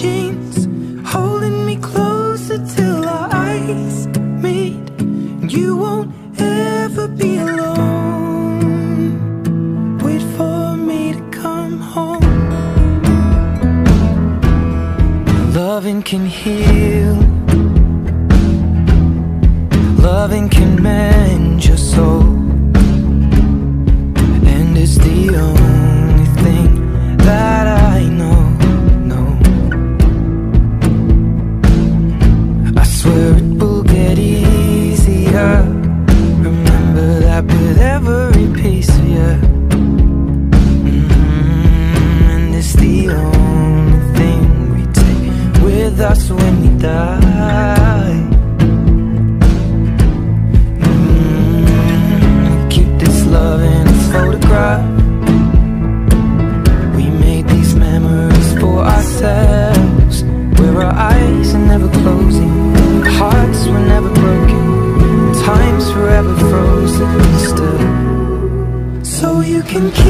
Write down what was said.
jeans, holding me closer till our eyes meet. And you won't ever be alone. Wait for me to come home. Loving can heal. Loving can mend your soul. Can keep